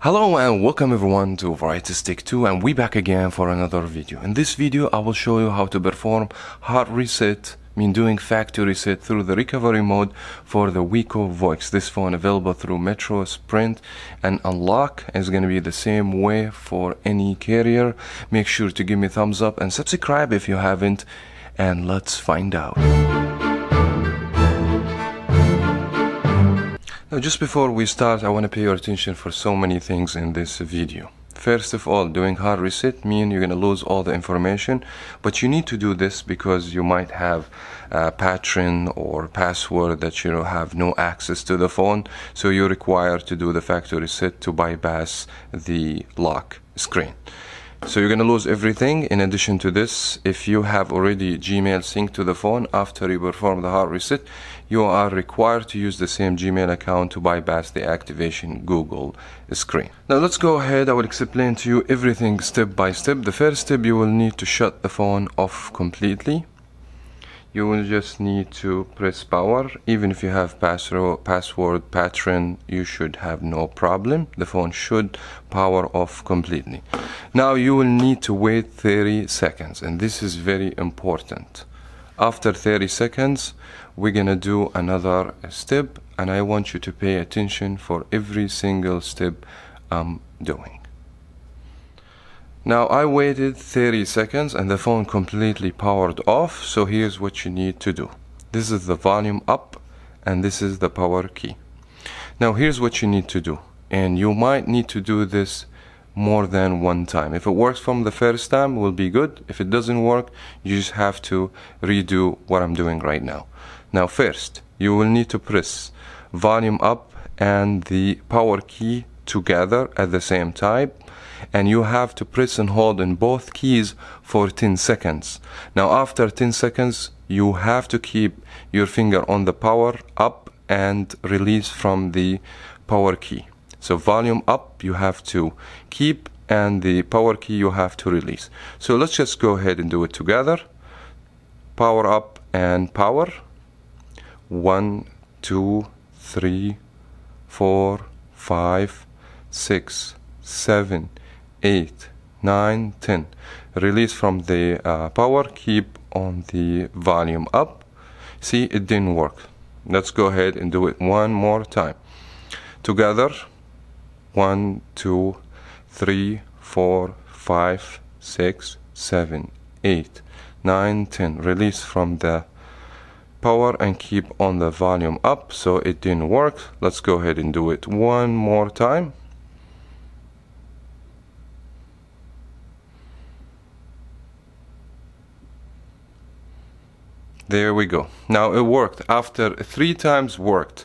Hello and welcome everyone to Varieties Teck 2 and we back again for another video. In this video I will show you how to perform hard reset, mean doing factory reset through the recovery mode for the Wiko Voix. This phone available through Metro, Sprint and Unlock is going to be the same way for any carrier. Make sure to give me thumbs up and subscribe if you haven't and let's find out. Now just before we start, I want to pay your attention for so many things in this video. First of all, doing hard reset means you're going to lose all the information, but you need to do this because you might have a patron or password that you have no access to the phone, so you're required to do the factory reset to bypass the lock screen. So you're going to lose everything. In addition to this, if you have already Gmail synced to the phone after you perform the hard reset, you are required to use the same Gmail account to bypass the activation Google screen. Now let's go ahead. I will explain to you everything step by step. The first step, you will need to shut the phone off completely you will just need to press power. Even if you have password pattern you should have no problem. The phone should power off completely. Now you will need to wait 30 seconds and this is very important. After 30 seconds we're gonna do another step and I want you to pay attention for every single step I'm doing now I waited 30 seconds and the phone completely powered off so here's what you need to do. This is the volume up and this is the power key. Now here's what you need to do and you might need to do this more than one time. If it works from the first time will be good. If it doesn't work you just have to redo what I'm doing right now. Now first you will need to press volume up and the power key together at the same time and you have to press and hold in both keys for 10 seconds. Now after 10 seconds you have to keep your finger on the power up and release from the power key. So volume up you have to keep and the power key you have to release. So let's just go ahead and do it together. Power up and power. One, two, three, four, five, six, seven, 8 9 10 release from the uh, power keep on the volume up. See it didn't work. Let's go ahead and do it one more time. Together one two three four five six seven eight nine ten. Release from the power and keep on the volume up so it didn't work. Let's go ahead and do it one more time There we go. Now it worked. After three times worked.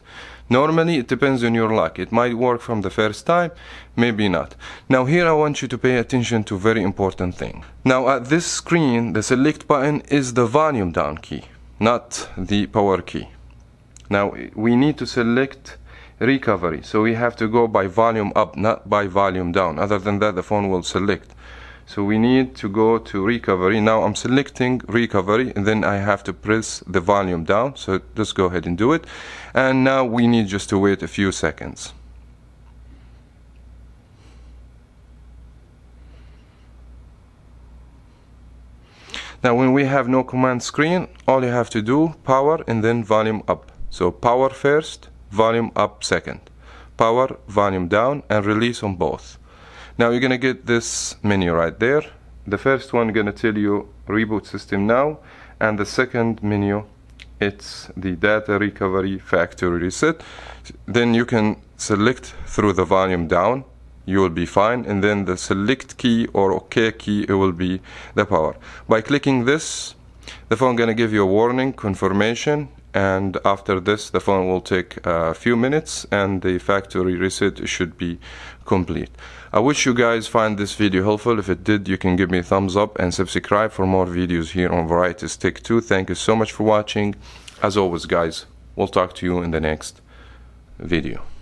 Normally it depends on your luck. It might work from the first time, maybe not. Now here I want you to pay attention to very important thing. Now at this screen, the select button is the volume down key, not the power key. Now we need to select recovery. So we have to go by volume up, not by volume down. Other than that, the phone will select. So we need to go to recovery. Now I'm selecting recovery and then I have to press the volume down. So let's go ahead and do it. And now we need just to wait a few seconds. Now when we have no command screen, all you have to do, power and then volume up. So power first, volume up second. Power, volume down and release on both. Now you're gonna get this menu right there. The first one gonna tell you reboot system now and the second menu it's the data recovery factory reset. Then you can select through the volume down you will be fine and then the select key or OK key it will be the power. By clicking this the phone gonna give you a warning confirmation and after this the phone will take a few minutes and the factory reset should be complete. I wish you guys find this video helpful. If it did, you can give me a thumbs up and subscribe for more videos here on Varieties Teck 2. Thank you so much for watching. As always, guys, we'll talk to you in the next video.